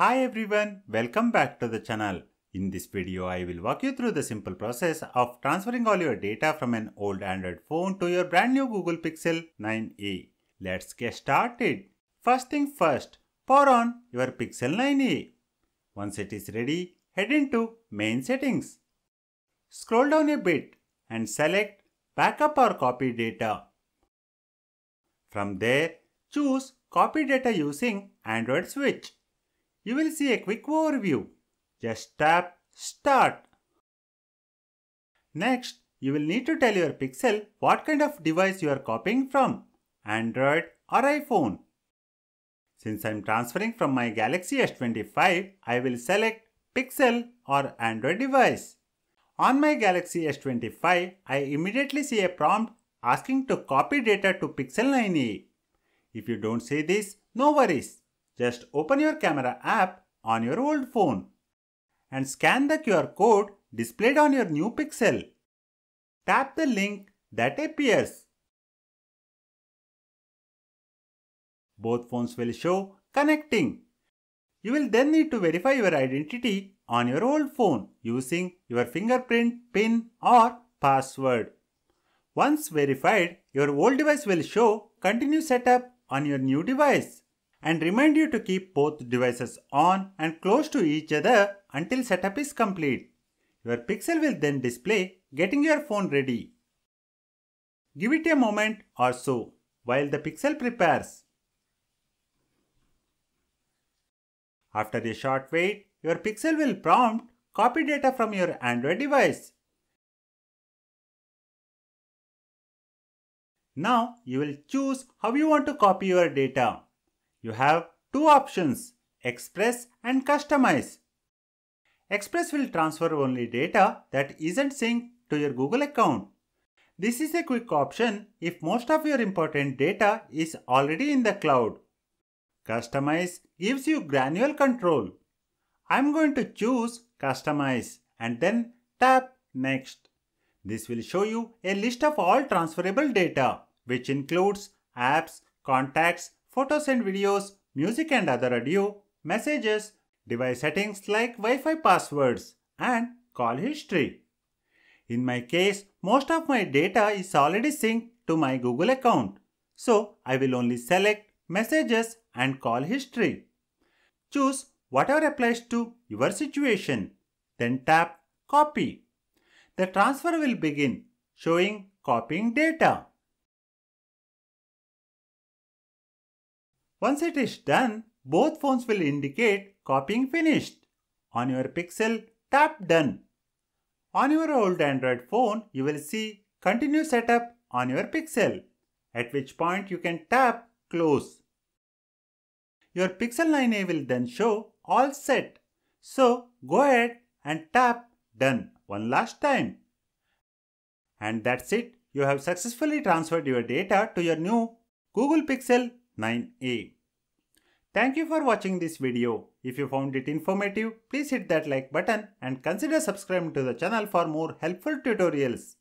Hi everyone, welcome back to the channel. In this video, I will walk you through the simple process of transferring all your data from an old Android phone to your brand new Google Pixel 9a. Let's get started. First thing first, power on your Pixel 9a. Once it is ready, head into Main Settings. Scroll down a bit and select Backup or Copy Data. From there, choose Copy Data using Android Switch. You will see a quick overview. Just tap Start. Next, you will need to tell your Pixel what kind of device you are copying from, Android or iPhone. Since I am transferring from my Galaxy S25, I will select Pixel or Android device. On my Galaxy S25, I immediately see a prompt asking to copy data to Pixel 9a. If you don't see this, no worries. Just open your camera app on your old phone and scan the QR code displayed on your new Pixel. Tap the link that appears. Both phones will show connecting. You will then need to verify your identity on your old phone using your fingerprint, PIN or password. Once verified, your old device will show continue setup on your new device and remind you to keep both devices on and close to each other until setup is complete. Your Pixel will then display getting your phone ready. Give it a moment or so while the Pixel prepares. After a short wait, your Pixel will prompt copy data from your Android device. Now you will choose how you want to copy your data. You have two options, Express and Customize. Express will transfer only data that isn't synced to your Google account. This is a quick option if most of your important data is already in the cloud. Customize gives you granular control. I'm going to choose Customize and then tap Next. This will show you a list of all transferable data, which includes apps, contacts, photos and videos, music and other audio, messages, device settings like Wi-Fi passwords, and call history. In my case, most of my data is already synced to my Google account, so I will only select messages and call history. Choose whatever applies to your situation, then tap copy. The transfer will begin showing copying data. Once it is done, both phones will indicate copying finished. On your Pixel, tap Done. On your old Android phone, you will see Continue Setup on your Pixel, at which point you can tap Close. Your Pixel 9a will then show All Set. So, go ahead and tap Done one last time. And that's it. You have successfully transferred your data to your new Google Pixel 9a. Thank you for watching this video. If you found it informative, please hit that like button and consider subscribing to the channel for more helpful tutorials.